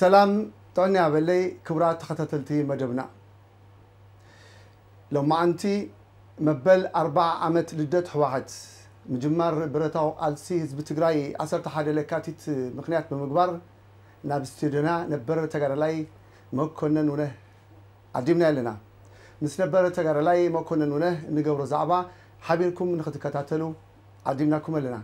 ሰላም ጥዕና ያበለይ ክቡራት ተኸታተልቲ መደብና ሎም መዓንቲ መበል 40 ዓመት ልደት ህወሓት ምጅማር ብረታዊ ቃልሲ ህዝቢ ትግራይ 11 ለካቲት ምክንያት ብምግባር ናብ ስቱድዮና ነበረ ተጋዳላይ መኮነን ውነህ ዓዲምና ኣለና ምስ ነበረ ተጋዳላይ መኮነን ውነህ ንገብሮ ዛዕባ ሓቢርኩም ንክትከታተሉ ዓዲምናኩም ኣለና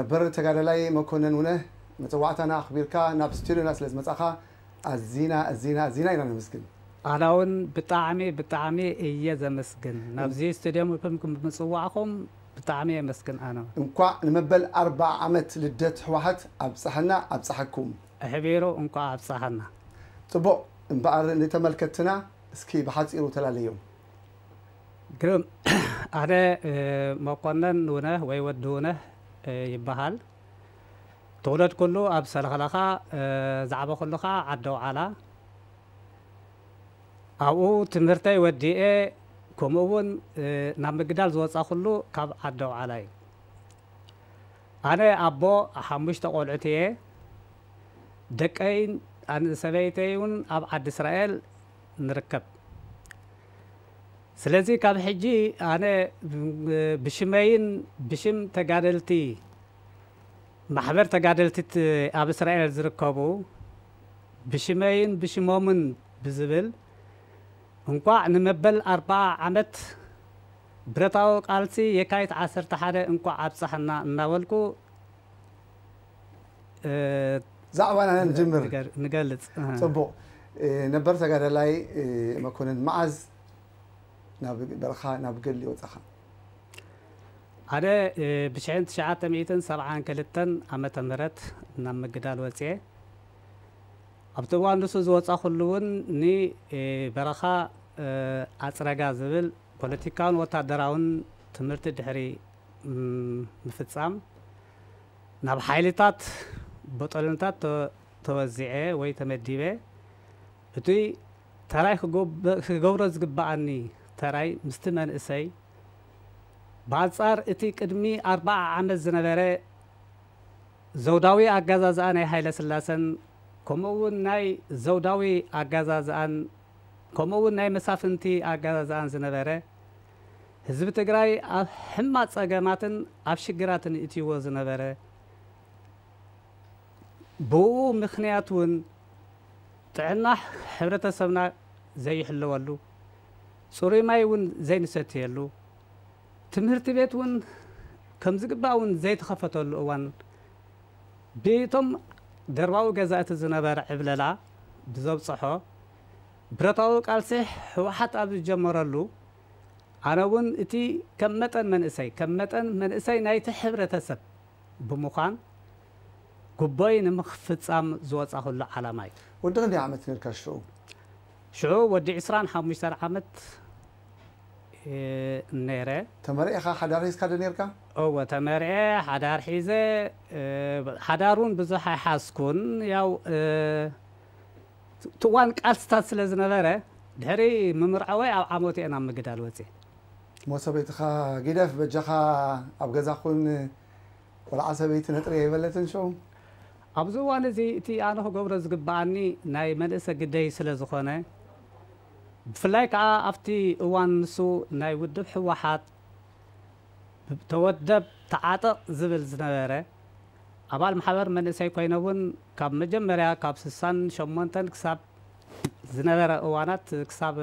ነበረ ተጋዳላይ መኮነን ውነህ متوعتنا خبيرك نابستيرنا سلز متاخا الزينة الزينة الزينة إلى نمسكن أنا أون بتعمي بتعمي إيه ذا مسكن نابزي استديو مفهمكم متوعكم بتعمي مسكن أنا إنكوا نمبل أربع عمت لدت واحد أبصحنا أبصحكم أحبيرو إنكوا أبصحنا تبو إن بعد نتملكتنا سكي بحد يرو تلا اليوم قرم أنا آه، مقنن دونه ويود دونه آه، يبهال ተውለድ ከሎ ኣብ ሰለኸለኻ ዛዕባ ከሎካ ዓደ ዋዓላ ኣብኡ ትምህርተይ ወዲአ ከምኡ እውን ናብ ምግዳል ዝወፃ ኩሉ ካብ ዓደ ዋዓላ እዩ ኣነ ኣቦ ሓሙሽተ ቆልዑት እየ ደቀይን ሰበይተይ እውን ኣብ ዓዲ እስራኤል ንርከብ ስለዚ ካብ ሕጂ ኣነ ብሽመይን ብሽም ተጋደልቲ ማሕበር ተጋደልቲት ኣብ እስራኤል ዝርከቡ ብሽመይን ብሽሞምን ብዝብል እንቋዕ ንመበል ኣርባዓ ዓመት ብረታዊ ቃልሲ የካይት 11 እንቋዕ ኣብፃሕና እናበልኩ ዛዕባና ንጅምር ንገልጽ ጽቡቕ ነበር ተጋደላይ መኮንን መዓዝ ናብ በረኻ ናብ ገድሊ ወፃኻ ኣነ ብ972 ዓመተ ምህረት ናብ ምግዳል ወፅአ ኣብቲ እዋን ንሱ ዝወፃኹሉ እውን ንበረኻ ኣፅረጋ ዝብል ፖለቲካውን ወታደራውን ትምህርቲ ድሕሪ ምፍፃም ናብ ሓይልታት በጠልንታት ተወዚዐ ወይ ተመዲበ እቲ ተራይ ክገብሮ ዝግባኣኒ ተራይ ምስቲ መንእሰይ ብኣንጻር እቲ ቅድሚ ኣርባ ዓመት ዝነበረ ዘውዳዊ ኣጋዛዝኣ ናይ ሃይለ ስላሰን ከምኡውን ናይ ዘውዳዊ ኣጋዛዝኣን ከምኡውን ናይ መሳፍንቲ ኣጋዛዝኣን ዝነበረ ህዝቢ ትግራይ ኣብ ሕማ ፀገማትን ኣብ ሽግራትን እትይዎ ዝነበረ ብኡ ምክንያት እውን ጥዕና ሕብረተሰብና ዘይሕለወሉ ፅሩይ ማይ እውን ዘይንሰትየሉ تمهرتي بيت ون كم زقبا ون زيت خفتو الوان بيتم درواو قزات الزنابر عبلالا بزوب صحو برطاو قالسيح هو حتى أبز جمرالو أنا ون إتي كمتن من إساي كمتن من إساي نايت حبرة سب بمخان قبوي نمخفت أم زوات أخو الله على ماي ودغن دي عمت نركا شعو شعو ودي عسران حموشتر عمت ነይረ ተመሪዒኻ ሓዳር ሒዝካ ዶ ነርካ እወ ተመሪዐ ሓዳር ሒዘ ሓዳር እውን ብዙሕ ኣይሓዝኩን ያው ትዋን ቃልስታት ስለ ዝነበረ ድሕሪ ምምርዓወይ ኣብ ዓመት እየ ናብ ምግዳል ወፅእ ሞሰበይትኻ ጊደፍ በጃኻ ኣብ ገዛ ኹን ቆልዓ ሰበይቲ ነጥሪ የበለትን ሸው ኣብዚ እዋን እዚ እቲ ኣነ ክገብሮ ዝግባኣኒ ናይ መንእሰ ግደይ ስለ ዝኾነ فلايك افتي وان سو ناي ودب حواحات تودب تعاطى زبل زنابرة أبال محاور من سي كوينوون كاب مجمريا كاب سسان شمونتن كساب زنابرة اوانات كساب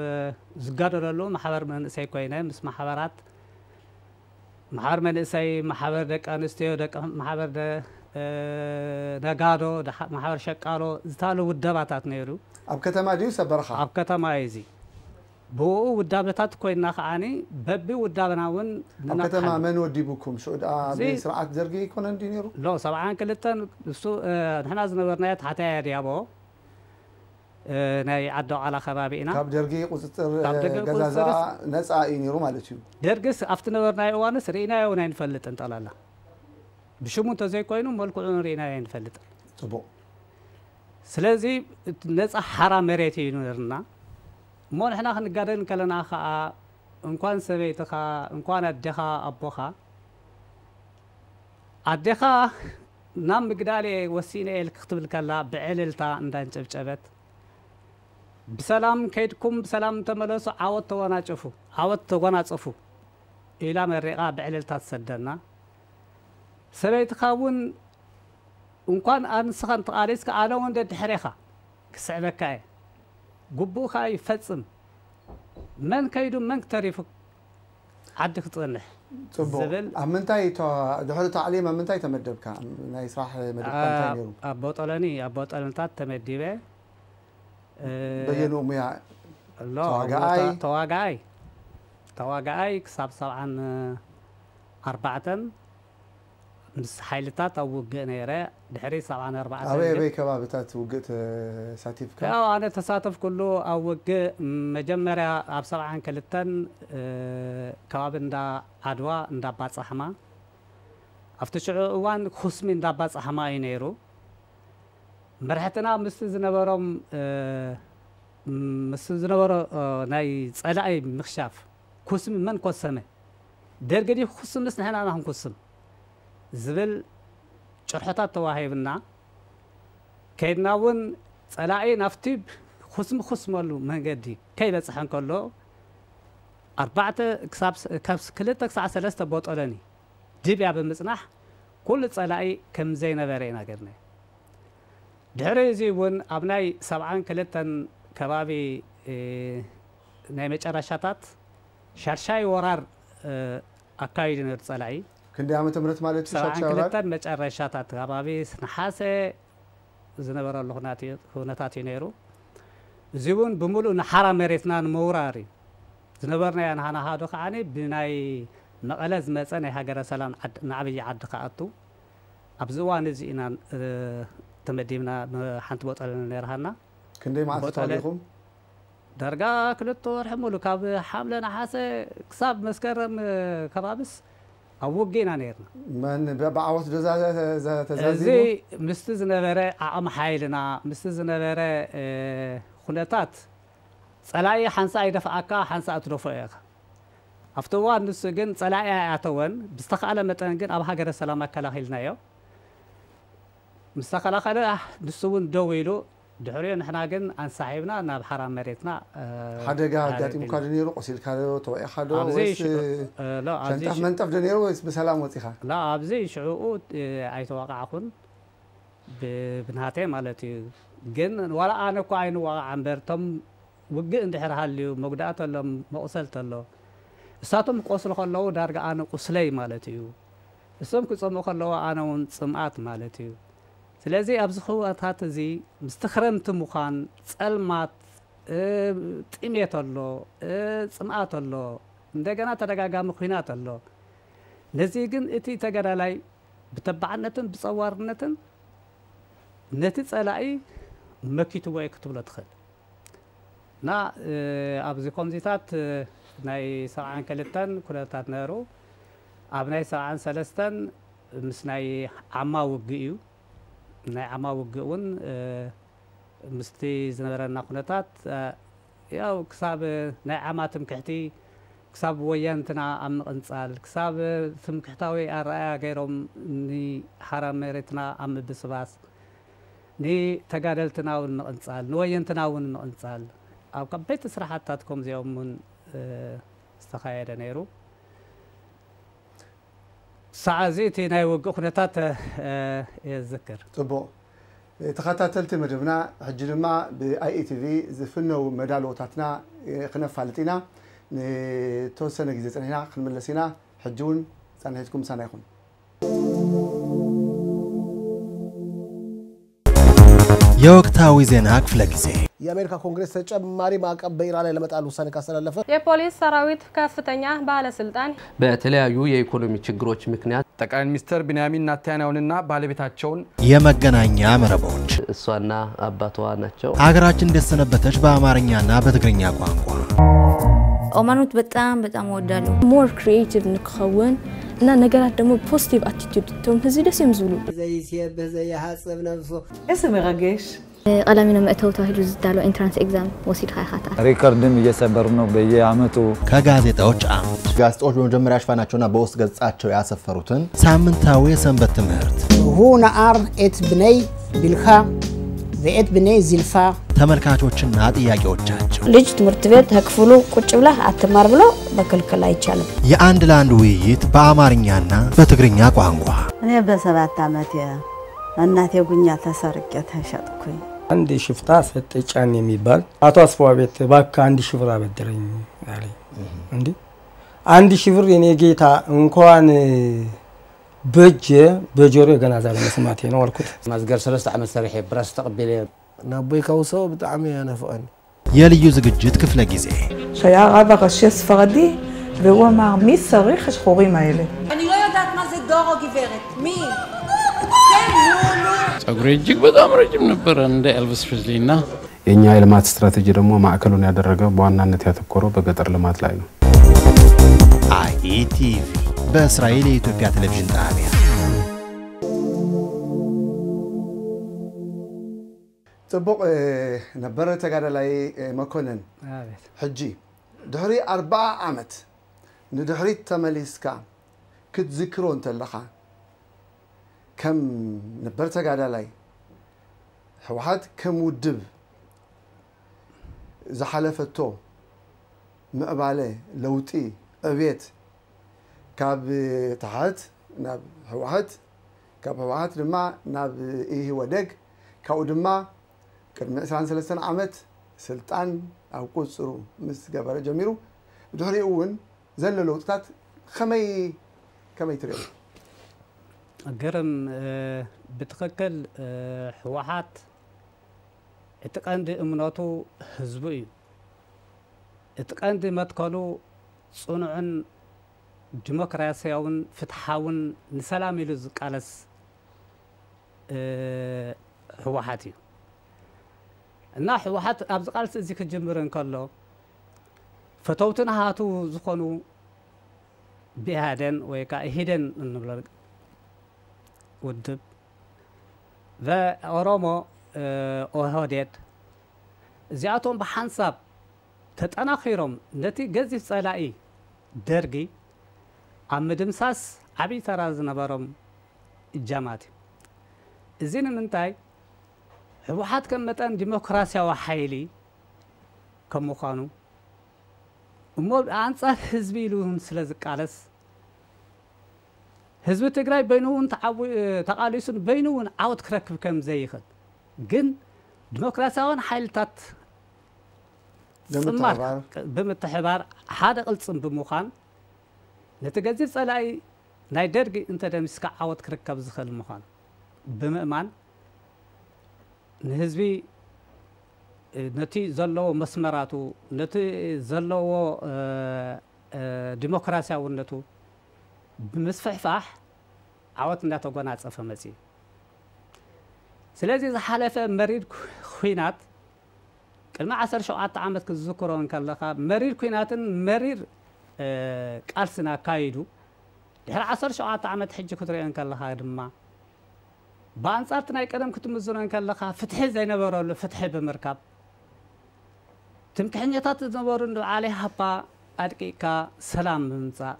زقادر اللو محاور من سي كوينين مس محاورات محاور من سي محاور دك انستيو دك محاور دك نقادو محاور شكالو زتالو ودباتات نيرو اب كتما ديو سبرخا اب كتما ايزي ብኡ ውዳበታት ኮይና ከዓኒ በቢ ውዳበና እውን ኣብ ከተማ መን ወዲቡኩም ሽዑ ድኣ ብስርዓት ዘርጊ ይኮነ እንዲ ነይሩ ሎ ሰብዓን ክልተን ንሱ ንሕና ዝነበርናዮ ታሕተያ ድያቦ ናይ ዓዲ ቃላ ከባቢ ኢና ካብ ደርጊ ቁፅፅር ገዛዛ ነፃ እዩ ነይሩ ማለት እዩ ደርጊስ ኣብቲ ነበርናዮ እዋንስ ርኢናዮ እውን ኣይንፈልጥ እንጠላላ ብሽሙ እንተዘይኮይኑ መልክዑ ርኢናዮ ኣይንፈልጥ ፅቡቅ ስለዚ ነፃ ሓራ መሬት እዩ ነርና مون هنا خن غادن كلنا خا ان كون سبيت خا ان كون ادخا ابو خا ادخا نام بغداري وسيني الكتب الكلا بعللتا اندان چبچبت بسلام كيدكم بسلام تملسو عوت توانا چفو عوت توانا چفو الى مرقا بعللتا تسدنا سبيت خاون ان كون تقاريسك انا وند دحريخه كسعبك قبو خاي فتصم من كيدو من كتريفك عدك تغنح زبل تاي تا دحر تعليم امنتاي تمدبك ناي صح مدبك انت نيرو ابو طلاني ابو طلانتا تمديبه በየኑ لا تواجعي تواجعي تواجعي كسب ሰብዓን أربعة مس حيلتات أو وجه نيرة دحري سبعة أربعة أوي أبي كباب تات وقت آه، ساتيف كم أو أنا تساتف كله أو وجه مجمرة أب سبعة كلتن آه، كباب ندا عدوى ندا بات صحما أفتش وان خصمي ندا بات صحما ينيرو مرحتنا مس زنبرم آه، مس زنبر ناي صلاة مخشاف خصمي من قسمه درجة خصم نحن أنا هم خصم ዝብል ጭርሖታት ተዋሂብና ከይድና እውን ጸላኢ ናፍቲ ኩስም ኩስመሉ መንገዲ ከይበፅሐ እንከሎ ኣርባዕተ ካብ ክልተ ክሳብ ሰለስተ ቦጠለኒ ድብያ ብምጽናሕ ኩሉ ጸላኢ ከም ዘይነበረ ኢና ገድነ ድሕሪ እዚ እውን ኣብ ናይ ሰብዓን ክልተን ከባቢ ናይ መጨረሻታት ሻርሻይ ወራር ኣካይድ ነር ጸላኢ ክንደይ ዓመተ ምህረት ማለት እዩ ሸሻ 72 መጨረሻታት ከባቢ ነሓሰ ዝነበረሉ ኩነታት እዩ ነይሩ እዚ እውን ብምሉእ ንሓራ መሬትና ንምውራር እዩ ዝነበርናያ ንሃናሃዶ ከዓኒ ብናይ መቐለ ዝመፀ ናይ ሃገረ ሰላም ንዓብዪ ዓዲ ከኣቱ ኣብዚ እዋን እዚ ኢና ተመዲብና ሓንቲ ቦጠለ ነርሃና ክንደይ መዓልቲ ታሪኹም ዳርጋ ክልተ ወርሒ ሙሉ ካብ ሓምለ ናሓሰ ክሳብ መስከረም ከባብስ ኣብኡ ወጊእና ነርና ብዓወት ዶ እዚ ምስቲ ዝነበረ ዓቕሚ ሓይልና ምስቲ ዝነበረ ኩነታት ፀላኢ ሓንሳ ኣይደፍኣካ ሓንሳ እትደፍኦ ኢኻ ኣብቲ እዋን ንሱ ግን ፀላኢ ኣይኣተወን ብዝተኸኣለ መጠን ግን ኣብ ሃገረ ሰላም ኣከላኺልናዮ ምስ ተኸላኸለ ንሱ እውን ደው ኢሉ ድሕሪኡ ንሕና ግን ኣንሳሒብና ናብ ሓራ መሬትና ሓደጋ ኣጋጢሙካ ዶ ነይሩ ቆሲልካ ዶ ተወዒኻ ዶ ሸንጠፍ መንጠፍ ዶ ነይሩ ወይስ ብሰላም ወፂኻ ኣብዚ ሽዑኡ ኣይተወቃዕኹን ብናተ ማለት እዩ ግን ዋላ ኣነ እኳ ኣይንዋቕዓ እምበር እቶም ውግእ እንድሕር ሃልዩ መጉዳእት ኣሎም መቑሰልቲ ኣሎ እሳቶም ክቆስሉ ከለዉ ዳርጋ ኣነ ቁስለይ ማለት እዩ እሶም ክፅምኡ ከለዎ ኣነ እውን ፅምኣት ማለት እዩ ስለዚ ኣብዚ ክወታት እዚ ምስቲ ክረምቲ ምዃን ፀልማት ጥሜት ኣሎ ፅምኣት ኣሎ እንደገና ተደጋጋሚ ኩናት ኣሎ ነዚ ግን እቲ ተገዳላይ ብተባዕነትን ብፀዋርነትን ነቲ ፀላኢ መኪትዎ የ ክትብሎ ትኽእል እና ኣብዚ ከምዚታት ናይ 72 ኩነታት ነሩ ኣብ ናይ 73 ምስ ናይ ዓማ ውግእ እዩ ናይ ዓማዊ ውግእ እውን ምስቲ ዝነበረና ኩነታት ያው ክሳብ ናይ ዓማ ትምክሕቲ ክሳብ ወያንትና ኣብ ምቕንፃል ክሳብ ትምክሕታዊ ኣረኣያ ገይሮም ንሓራ መሬትና ኣብ ምብስባስ ንተጋደልትና እውን ምቕንፃል ንወየንትና እውን ምቕንፃል ኣብ ከበይቲ ስራሓታት ከምዚኦም እውን ዝተካየደ ነይሩ سعزيتي ناي وقوخ نتات آه، يذكر إيه، تبو تخطى تلتي مجبنا حجر ما بأي اي تي في زفنو مدال وطاتنا إيه، خنا فالتنا توسنا جزيتنا هنا خنملسينا حجون سنهيتكم سنهيكم የወቅታዊ ዜና ክፍለ ጊዜ የአሜሪካ ኮንግሬስ ተጨማሪ ማዕቀብ በኢራን ላይ ለመጣል ውሳኔ ካስተላለፈ፣ የፖሊስ ሰራዊት ከፍተኛ ባለስልጣን በተለያዩ የኢኮኖሚ ችግሮች ምክንያት ጠቅላይ ሚኒስትር ቢንያሚን ኔታንያሁንና ባለቤታቸውን የመገናኛ መረቦች እሷና አባቷ ናቸው ሀገራችን እንደሰነበተች በአማርኛና በትግርኛ ቋንቋ ኦማኖት በጣም በጣም እወዳለሁ። ሞር ክሪኤቲቭ ንክኸውን እና ነገራት ደግሞ ፖዚቲቭ አቲቱድ እቶም ህዚ ደስ እዮም ዝብሉ ዘይስየብህ ዘይሓፅብ ነብሶ እዚ መረጌሽ ቀዳሚና መእተው ተባሂሉ ዝዳሎ ኤንትራንስ ኤግዛም ወሲድካ ኢኻ ሪከርድም እየሰበር ነው በየአመቱ ከጋዜጣዎች አምድ ጋዜጣዎች በመጀመሪያ ሽፋናቸውና በውስጥ ገጻቸው ያሰፈሩትን ሳምንታዊ የሰንበት ትምህርት ሁ አር ኤት ብነይ ቢልካ ዘኤት ብነይ ዚልፋ ተመልካቾችና ጥያቄዎቻቸው ልጅ ትምህርት ቤት ተክፍሉ ቁጭ ብለህ አትማር ብሎ በክልክል አይቻልም። የአንድ ለአንድ ውይይት በአማርኛና በትግርኛ ቋንቋ እኔ በሰባት ዓመት እናቴ ጉኛ ተሰርቄ ተሸጥኩኝ። አንድ ሽፍታ ሰጠጫን የሚባል አቶ አስፋው ቤት እባክህ አንድ ሺህ ብር አበድረኝ አለኝ። እንዴ አንድ ሺህ ብር የኔ ጌታ እንኳን በእጄ በጆሮ ገና ዛለ መስማቴ ነው አልኩት። ማዝገር ሰለስተ ዓመት ሰሪሐ ብራስ ተቀቢለ ናቦይ ካውሶ ብጣዕሚ የነፍቀኒ የልዩ ዝግጅት ክፍለ ጊዜ שהיה הרב הראשי הספרדי, והוא אמר, מי צריך את השחורים האלה? אני לא יודעת מה זה דור או גברת. מי? כן, נו, נו. ጸጉሬ እጅግ በጣም ረጅም ነበረ እንደ ኤልቪስ ፕሪዝሊና የእኛ የልማት ስትራቴጂ ደግሞ ማዕከሉን ያደረገው በዋናነት ያተኮረው በገጠር ልማት ላይ ነው። አኢቲቪ በእስራኤል የኢትዮጵያ ቴሌቪዥን ጣቢያ طبق آه، نبرة تقال لي آه، مكونن حجي دحري أربعة عمت ندحري تمليسكا كت ذكرون تلخا كم نبرة تقال لي حوحات كم ودب تو مقبالي لوتي أبيت كاب آه، تحت ناب حوحات كاب حوحات لما ناب إيه ودق كاو دما كدم إسران سلسان عمت سلطان أو قصرو مس جبر جميرو بدهري أون زل لو تات خمي كمي تري قرم آه، بتقكل آه، حواحات اتقان دي امناتو هزبوي اتقان دي متقالو صنعن ديمقراسيون فتحاون نسلامي لزقالس اه هو حاتيو ناح واحد أبزقال سيزيك جمرين كله فتوتنا هاتو زخنو بهادن ويكا هيدن النبلر ودب و أرامو أهديت زياتهم بحنسب تتأنا خيرهم نتي جزيف سلائي درجي عم دمساس عبي ترازنا برام الجامعة زين من تاي هبوحات كم متان ديمقراسيا وحيلي كم مخانو ومو أنصار حزبي لهم سلزك عالس حزب تقرأي بينون تعوي تقاليسون بينون عود كرك بكم زيخد جن ديمقراسيا وان حيل تات بمتحبار حادة قلتصن بمخان نتقذيب سألاي نايدرقي انت دمسك عود كرك بزخل مخان بمأمان نهزبي نتي زلو مسمراتو نتي زلو ديمقراسيا ونتو بمسفح فاح عوات ناتو قنات صفمسي سلازي زحالة مريد خوينات كل ما عسر شو عطا عمد كزكرون كان لخا مرير كوينات مرير كالسنا كايدو دهر عسر شو عطا عمد حج كتريان كان لخا دمّا بانصارت ناي قدم كتمزرن كلها فتح زي نبر ولا فتح بمركب تمكن يطات نبرن عليه حبا ارقيكا سلام منزا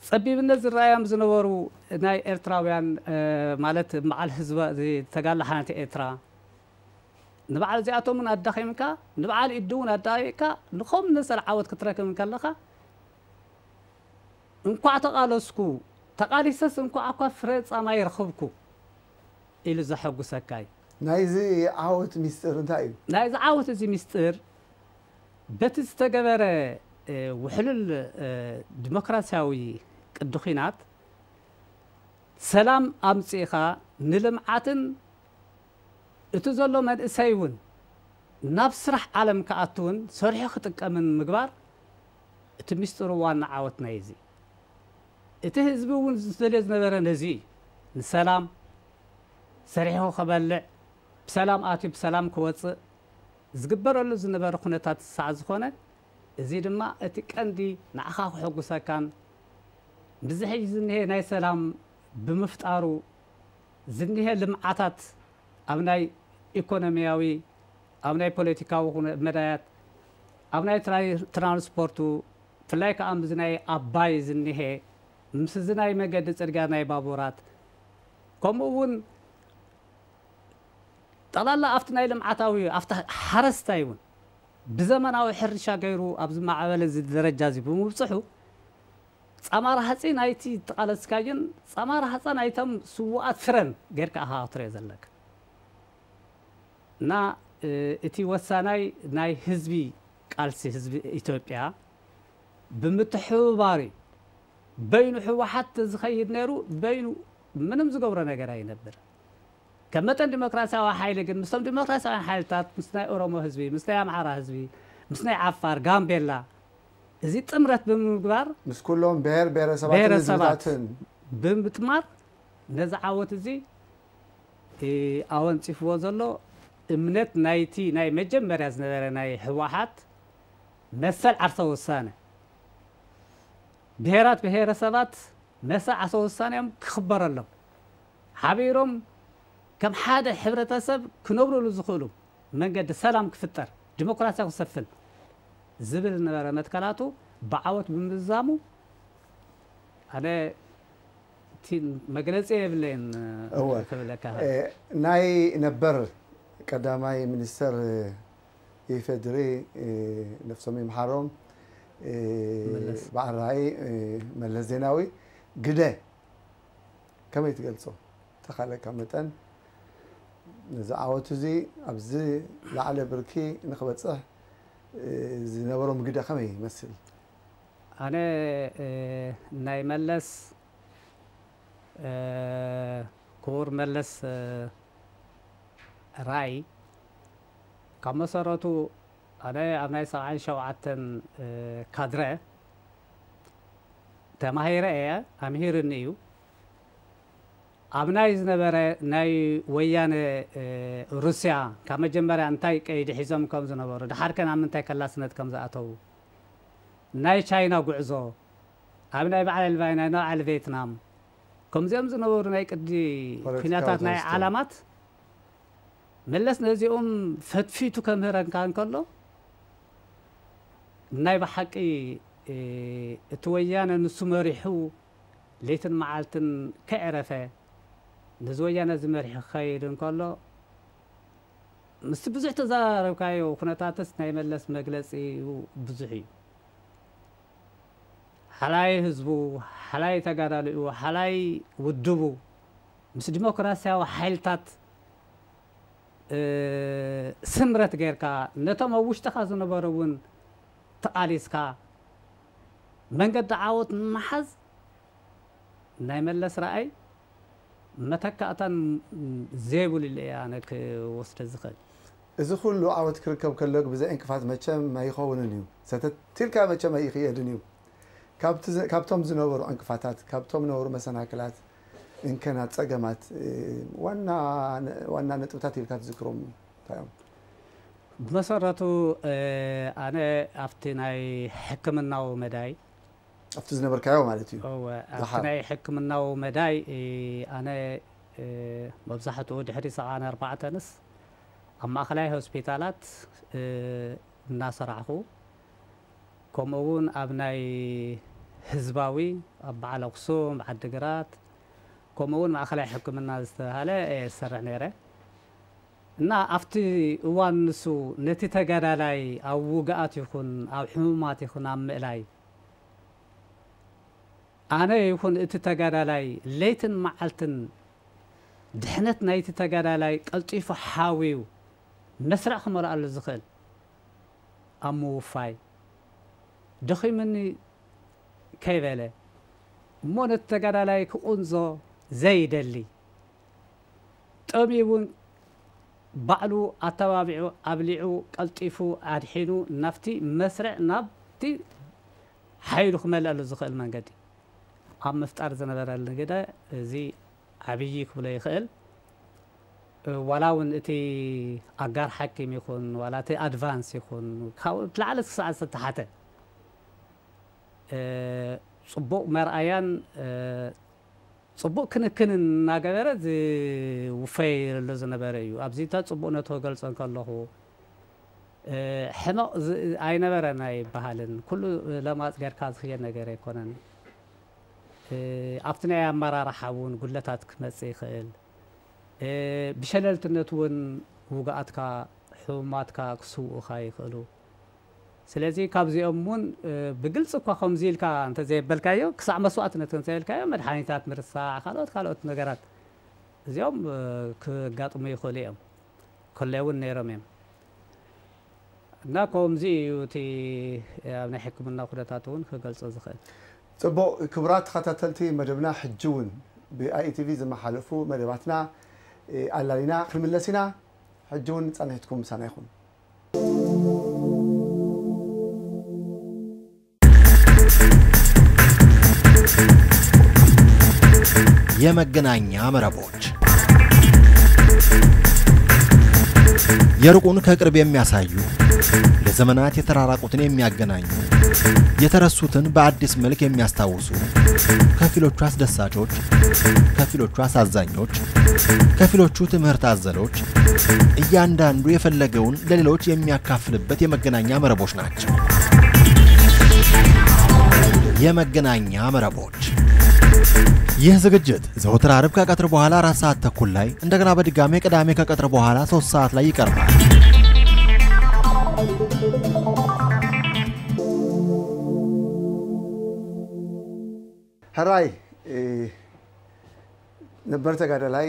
سبب النزر رايام زنورو ناي ارتراويان آه، مالت مع الحزب زي تقال حانت ارترا نبعل زياتو من الدخيمكا نبعل ادونا دايكا نخم نسر عاود كتراك من كلها ان قعت قالو سكو تقاليسس انكو اكو فريت انا يرخبكو الي زحقو سكاي نايزي عاوت ميستر نتاي نايزي عاوت زي ميستر بتستغبره وحلل ديمقراطياوي قدخينات سلام امصيخا نلمعاتن اتزلو مد اسايون نابسرح عالم كاتون سرحي ختقمن مغبار تميستر وان عاوت نايزي እቲ ህዝቢ እውን ስለ ዝነበረ ነዚ ንሰላም ሰሪሑ ከበልዕ ብሰላም ኣትዩ ብሰላም ክወፅእ ዝግበረሉ ዝነበረ ኩነታት ሳዕ ዝኾነ እዚ ድማ እቲ ቀንዲ ንዓኻ ክሕጉሰካን ብዚ ሕጂ ዝኒሄ ናይ ሰላም ብምፍጣሩ ዝኒሄ ልምዓታት ኣብ ናይ ኢኮኖሚያዊ ኣብ ናይ ፖለቲካዊ መዳያት ኣብ ናይ ትራንስፖርቱ ብፍላይ ከዓ ምዚ ናይ ኣባይ ዝኒሄ ምስዚ ናይ መገዲ ፅድጋ ናይ ባቡራት ከምኡ እውን ጠላላ ኣብቲ ናይ ልምዓታዊ ኣብቲ ሓረስታይ እውን ብዘመናዊ ሕርሻ ገይሩ ኣብዚ ማዕበለ ዚ ደረጃ እዚ ብምብፅሑ ፀማር ሃፂ ናይቲ ተቃለስካዮን ፀማር ሃፃ ናይቶም ስዋኣት ፍረን ጌርካ ኣኻ ክትሪኦ ዘለካ እና እቲ ወሳናይ ናይ ህዝቢ ቃልሲ ህዝቢ ኢትዮጵያ ብምትሕብባር እዩ بين حوا حتى زخيد نيرو بين منم زغورا نغراي نبر كمتن تن ديمقراسيا وحايل كن مسلم ديمقراسيا حايل تات مسنا اورومو حزبي مسنا امحارا حزبي مسنا عفار غامبيلا زي تمرت بمغبار مس كلهم بير بير سبات بير سبات بتمار نزعوت زي اي اون تشفو زلو امنت نايتي ناي مجمر ازنبر ناي حواحات مثل عرصه وسانه ብሔራት ብሔረሰባት ነሳ ዓሰ ውሳነዮም ክኽበር ኣሎ ሓቢሮም ከም ሓደ ሕብረተሰብ ክነብርሉ ዝኽእሉ መንገዲ ሰላም ክፍጠር ዲሞክራስያ ክሰፍን ዝብል ዝነበረ መትከላቱ ብዓወት ብምዛሙ ኣነ እቲ መግለፂ የብለይን ክብለካ ናይ ነበር ቀዳማይ ሚኒስተር ኢፌድሪ ነፍሶም ይምሓሮም በዓል ራእይ መለስ ዜናዊ ግደ ከመይ ትገልፆ ተኻለካ መጠን ነዚ ዓወት እዚ ኣብዚ ላዕለ ብርኪ ንክበፅሕ ዝነበሮም ግደ ከመይ ይመስል ኣነ ናይ መለስ ክቡር መለስ ራእይ ካብ መሰረቱ ኣነ ኣብ ናይ ሰብዓን ሸውዓተን ካድረ ተማሂረየ አምሂርኒ እዩ ኣብ ናይ ዝነበረ ናይ ወያነ ሩስያ ካብ መጀመርያ እንታይ ቀይዲ ሒዞም ከም ዝነበሩ ድሓርከ ናብ ምንታይ ከላስነት ከም ዝኣተዉ ናይ ቻይና ጉዕዞ ኣብ ናይ በዓል ኣልባይ ናይ በዓል ቪየትናም ከምዚኦም ዝነበሩ ናይ ቅዲ ኩነታት ናይ ዓላማት መለስ ነዚኦም ፈትፊቱ ከምህረንካ እንከሎ ናይ ብሓቂ እቲወያነ ንሱ መሪሑ ሌትን መዓልትን ከዕረፈ ነዚ ወያነ እዚ መሪሑ ክኸይድ እንከሎ ምስ ብዙሕ ተዘራረብካዮ ኩነታትስ ናይ መለስ መግለፂኡ ብዙሕ እዩ ሓላይ ህዝቡ ሓላይ ተጋዳልኡ ሓላይ ውድቡ ምስ ዲሞክራስያዊ ሓይልታት ስምረት ጌርካ ነቶም ኣብ ውሽጢኻ ዝነበረ እውን ተቃሊስካ መንገዲ ዓወት ምሓዝ ናይ መለስ ረኣይ መተካእታን ዘይብሉ እየ ኣነ ክወስደ ዝኽእል እዚ ኩሉ ዓወት ክርከብ ከሎ ብዘይ እንክፋት መቸም ኣይኸውንን እዩ ሰተትልካ መቸም ኣይክየድን እዩ ካብቶም ዝነበሩ ዕንቅፋታት ካብቶም ዝነበሩ መሰናክላት እንከናት ፀገማት ዋና ነጥብታት ኢልካ ትዝክሮም እንታይ እዮም ብመሰረቱ ኣነ ኣብቲ ናይ ሕክምናዊ መዳይ أفتزنا بركعوا مالتي وأنا حكم النو مداي أنا مبزحة ود حريصة أنا أربعة نص أما خلاه هوسبيتالات الناس راحوا كم أون أبناي حزباوي أبا على قصوم بعد قرات كم أون ما خلاه حكم الناس هلا سرع نيره نا أفتي وانسو نتي تجارلاي أو وقعات يكون أو حمومات يكون أم إلاي ኣነ ይኹን እቲ ተጋዳላይ ለይትን መዓልትን ድሕነት ናይቲ ተጋዳላይ ቀልጢፉ ሓዊዩ መስርዕ ክመርኣሉ ዝኽእል ኣብ ምውፋይ ደኺምኒ ከይበለ እሞ ነቲ ተጋዳላይ ክቁንዞ ዘይደሊ ጠሚ እውን ባዕሉ ኣተባቢዑ ኣብሊዑ ቀልጢፉ ኣድሒኑ ናፍቲ መስርዕ ናብቲ ሓይሉ ክመልአሉ ዝኽእል መንገዲ ኣብ ምፍጣር ዝነበረሉ ግደ እዚ ዓብይ ክብሎ ይኽእል ዋላ እውን እቲ ኣጋር ሓኪም ይኹን ዋላ እቲ ኣድቫንስ ይኹን ካብኡ ላዕለ ክሳዕ ዝተሓተ ፅቡቕ መርኣያን ፅቡቕ ክንክን እናገበረ ዝውፈይ ዘሎ ዝነበረ እዩ ኣብዚ እንታ ፅቡቕ ነቶ ገልፆን ከለኹ ሕመቕ ኣይነበረና ይበሃልን ኩሉ ለማፅ ጌርካ ዝክየድ ነገር ኣይኮነን أبتنا يا مرا رحون قلتك ما سيخل بشلل تنتون وقعتك حماتك كسوء خايخلو سلازي كابزي أمون بقلت سكوا خمزيل كا أنت زي بلكايو كسع مسوات نتون سيل كايو من حين تات مرسا خلوت خلوت نقرات زيوم كقات أمي خليهم كلهون نيرميم ناكم زي يوتي أبنى حكم الناقلتاتون كقلت سخيل ፅቡቅ ክቡራት ተኸታተልቲ መደብና ሕጂውን ብኣኢቲቪ ዝመሓለፉ መደባትና ኣላሊና ክንምለስ ኢና ሕጂ እውን ፀናሒትኩም ምሳና ይኹን የመገናኛ መረቦች የሩቁን ከቅርብ የሚያሳዩ ለዘመናት የተራራቁትን የሚያገናኙ የተረሱትን በአዲስ መልክ የሚያስታውሱ ከፊሎቹ አስደሳቾች፣ ከፊሎቹ አሳዛኞች፣ ከፊሎቹ ትምህርት አዘሎች እያንዳንዱ የፈለገውን ለሌሎች የሚያካፍልበት የመገናኛ መረቦች ናቸው። የመገናኛ መረቦች ይህ ዝግጅት ዘወትር አርብ ከቀትር በኋላ አራት ሰዓት ተኩል ላይ እንደገና በድጋሜ ቅዳሜ ከቀትር በኋላ ሶስት ሰዓት ላይ ይቀርባል። ሀራይ ነበር ተጋዳላይ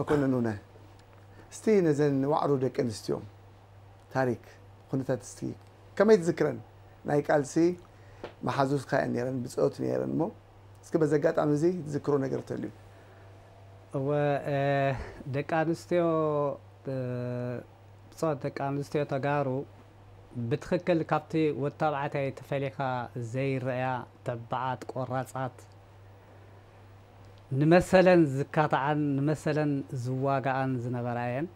መኮንን ነ እስቲ ነዘን ዋዕሮ ደቂ ኣንስትዮም ታሪክ ኩነታት እስቲ ከመይ ትዝክረን ናይ ቃልሲ መሓዙት የ ነረን ብፅኦት ነረን ሞ اسكب زقات عم زي تذكروا نقرت اليوم و دكانستيو صار دكانستيو تجارو بتخكل كابتي وطلعت هاي تفليخة زي الرئة تبعات قراصات مثلا زكات عن مثلا زواج عن زنبراين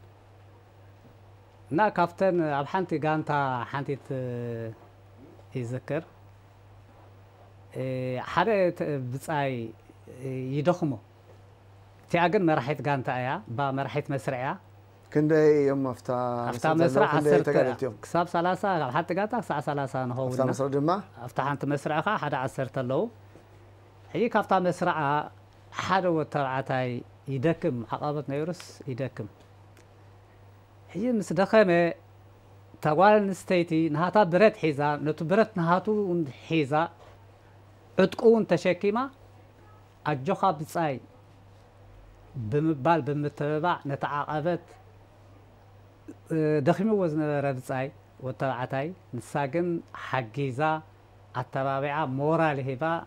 نا كابتن أبحنتي جانتا حنتي يذكر ሓደ ብፃይ ይደኽሞ እቲኣ ግን መራሒት ጋንታ እያ ባ መራሒት መስርዕ እያ ክንደይ እዮም ኣፍታ ኣፍታ መስርዕ ክሳብ 30 ካብ ሓንቲ ጋንታ ክሳብ 30 ንኸውና ኣፍታ መስርዕ ድማ ኣፍታ ሓንቲ መስርዕ ከዓ ሓደ ዓሰርተ ኣለዉ ሕጂ ካብታ መስርዓ ሓደ ወድ ተባዕታይ ይደክም ዓቐበት ነይሩስ ይደክም ሕጂ ምስ ደኸመ እታ ጓል ኣንስተይቲ ንሃታ ብረት ሒዛ ነቲ ብረት ንሃቱ ሒዛ عتقون تشكيما الجخا بصاي بمبال بمتبع نتعاقبت دخيم وزن ربصاي وتعتاي نساجن حجيزا التبابعة مورال هبا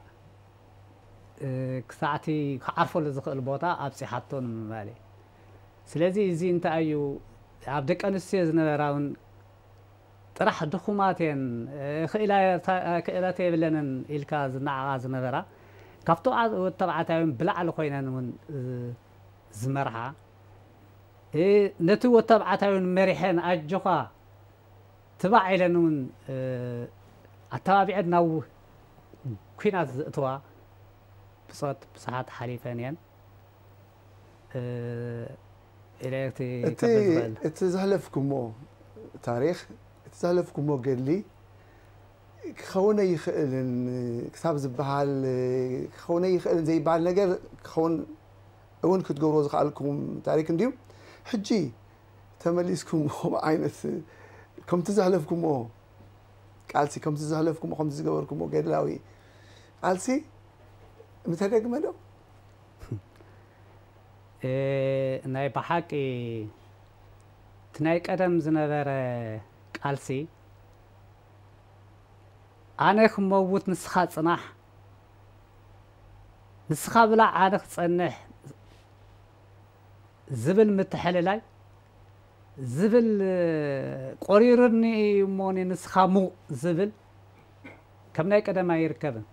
كساعتي عرفوا لزق البوطا أبسي حطون مبالي سلازي زين تأيو عبدك أنسي زنبراون طرح دخوماتين إلى آه، إلى آه، تبلن الكاز نعاز نبرة كفتو عاد طبعا تاعهم بلع الخوين من آه، زمرها إيه نتو طبعا تاعهم مريحين أجوها تبع إلى من أتابع نو كينا توا بصوت بصحات حليفانيا إلى تي تزهلفكم تاريخ تسالف كمو قال لي خونا يخلن كتاب زبحال خونا يخلن زي بعد نقر خون اون كنت قول رزق عليكم تعريك نديم حجي تمليسكم عينة كم تزحلفكم او قالسي كم تزحلفكم كم تزغبركم قال لاوي قالسي متدقملو እ ايه ناي እቲ تناي قدم زنبره ቃልሲ ኣነ ክመውት ንስኻ ፅናሕ ንስኻ ብላዕ ኣነ ክፀንሕ ዝብል ምትሕልላይ ዝብል ቆሪርኒ እሞኒ ንስኻ ሙቕ ዝብል ከም ናይ ቀደማ ይርከብን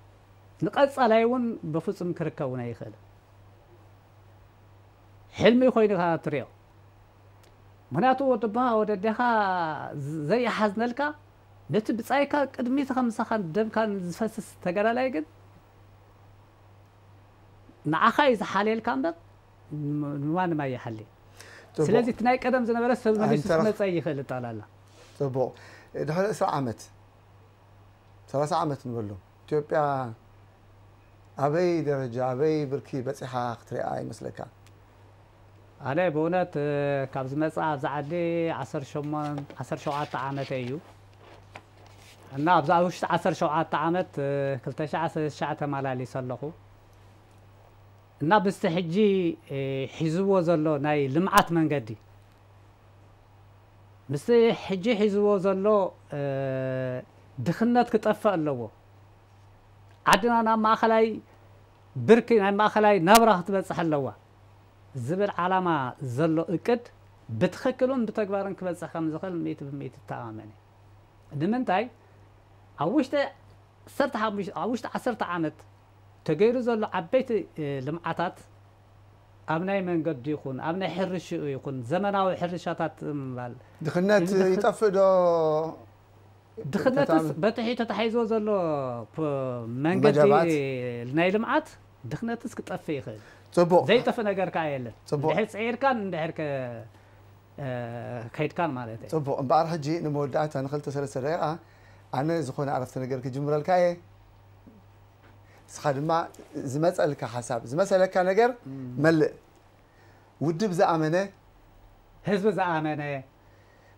ንቐፃላይ እውን ብፍፁም ክርከቡን ኣይኽእልን ሕልሚ ኮይኑ ከዓ ትሪኦ ምክንያቱ ድማ ወደ ደኻ ዘይሓዝነልካ ነቲ ብፃይካ ቅድሚት ከም ምሳኻን ደምካን ዝፈስስ ተገዳላይ ግን ንዓኻ እዩ ዝሓልየልካ እምበር ንዋንማ ይሓሊ ስለዚ እቲ ናይ ቀደም ዝነበረ ሰብ ንግስቲ ክመፀ ይኽእል እጠቕላላ ፅቡቕ ድሕሪ እስራ ዓመት ሰላሳ ዓመት ንበሎ ኢትዮጵያ ኣበይ ደረጃ ኣበይ ብርኪ በፂሓ ክትሪኣ ይመስለካ أنا بونات كابز مسعة زعلي عصر شومان عصر شو عطا عمت أيو أنا بزعوش عصر شو عطا عمت كلتا شع شع تمالا لي صلحو أنا بستحجي حزو زلو ناي لمعت من قدي بستحجي حزو زلو دخنات كتفا اللو عدنا أنا ما خلاي بركي أنا ما خلاي نبرة تبسح اللوه ዝብል ዓላማ ዘሎ እቅድ ብትኽክሉን ብተግባርን ክበፅሕ ከም ዝኽእል ሚእቲ ብሚእቲ ተኣመን እዩ ንምንታይ ኣብ ውሽጢ ኣብ ውሽጢ ዓሰርተ ዓመት ተገይሩ ዘሎ ዓበይቲ ልምዓታት ኣብ ናይ መንገዲ ይኹን ኣብ ናይ ሕርሽኡ ይኹን ዘመናዊ ሕርሻታት ምባል ድኽነት ይጠፍእ ዶ ድኽነትስ በትሒኡ ተታሒዝዎ ዘሎ መንገዲ ናይ ልምዓት ድኽነትስ ክጠፍእ ይኽእል تبو زيت فينا غير كايل تبو حيت سعير كان نهر ك كيت كان مالته تبو امبارح جي نمودات انا خلت سر سريعه انا زخون عرفت نغير كجمر الكاي سخد ما زمصلك حساب زمصلك كان نغير مل ودب زامنه حزب زامنه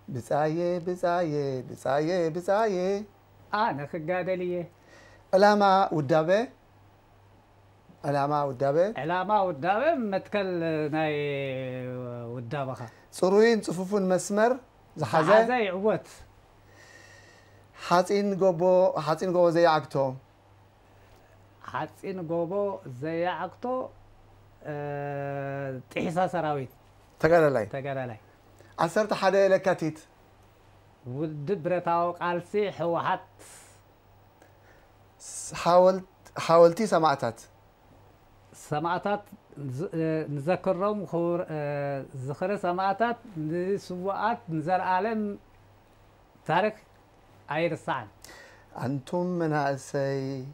بزايه بزايه بزايه بزايه انا خغادليه علامه ودابه علامة ودابة علامة ودابة متكل ناي ودابة خا صروين صفوفن مسمر زحزة زحزة عوت حاتين قبو حاتين قبو زي عقتو حاتين قبو زي عقتو آه، تحسا سراويت تقال لي تقال لي عصرت حدا لكاتيت ودبرتاو قالسي حوحت حاولت حاولتي سمعتات سماعتات نذكرهم خور ذخر سماعتات نسوات نزر عالم تاريخ عير الصعب أنتم من عسي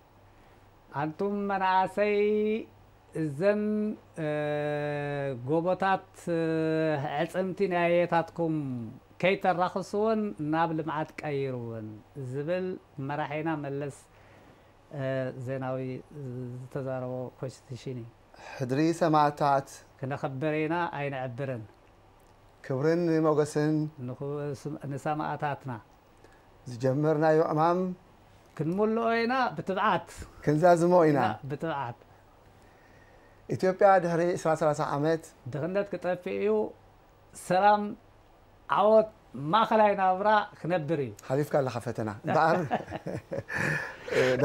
أنتم من عسي زم قبطات عصمتين آياتكم كي ترخصون نابل معاتك أيرون زبل مراحينا ملس ዜናዊ ዝተዛረቦ ኮንስቲቱሽን እዩ ሕድሪ ሰማዕታት ክነኸበረና ኣይንዕብርን ክብርን ሞገስን ንሰማዕታትና ዝጀመርናዮ ዕማም ክንምልኦ ኢና ብትብዓት ክንዛዝሞ ኢና ብትብዓት ኢትዮጵያ ድሕሪ 2030 ዓመት ድኽነት ክጠፊ እዩ ሰላም ዓወት ما خلينا برا خنبري حليف قال لحفتنا بعد آه،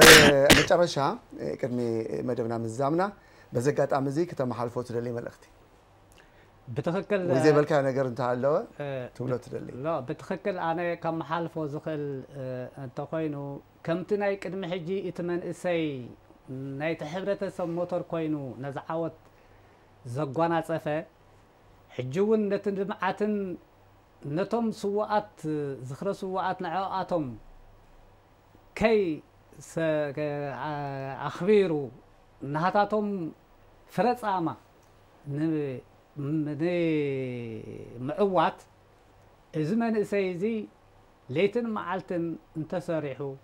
بالمرشا آه، آه، كرمي ما دبنا من زامنا بزقات امزي كتم حال فوت للي ملختي بتخكل وزي بالك انا غير انت هلو تبلو لا بتخكل انا كم حال فوز خل انت كوينو كمتنا يقدم حجي اتمن اسي ناي تحبرت سم موتور كوينو نزعوت زغوانا صفه حجون نتن معاتن نتم سوات زخرة سوات نعو آتم كي س أخبيرو نهاتاتم فرص أما ن من معوات زمن سيزي ليتن معلتن انت سريحو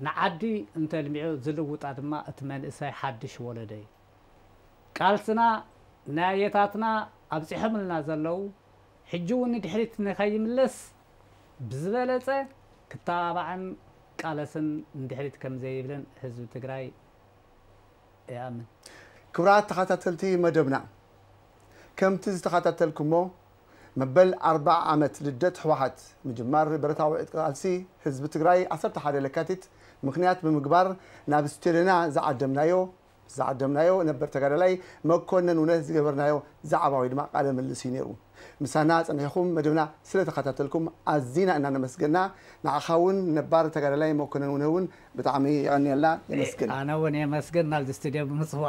نعدي انت المعو زلوت عدما اتمن اسي حدش ولدي كالسنا نايتاتنا أبسي حملنا زلو حجو ندحريت نخي ملس بزبالتا كتابعا قالسا ندحريت كم زي بلن هزو تقراي يا امن كبرات تخاتا تلتي مدبنا كم تز تخاتا تلكمو مبل اربع عامات لدت حواحات مجمار برتاو اتقالسي هزو تقراي اصر تحالي لكاتت مخنيات بمقبار نابستيرنا زعاد ዝዓደምናዮ ነበር ተጋዳላይ መኮነን እውነት ዝገበርናዮ ዛዕባ ወይ ድማ ቃለ መልስ እዩ ነይሩ ምሳና ፀኒሕኹም መደብና ስለ ተኸታተልኩም ኣዝና እናነመስገና ንዓኻ እውን ነባር ተጋዳላይ መኮነን እውነ እውን ብጣዕሚ ይቀኒየልና የመስግን ኣነ እውን የመስግን ናብዚ ስቱድዮ ብምፅዋ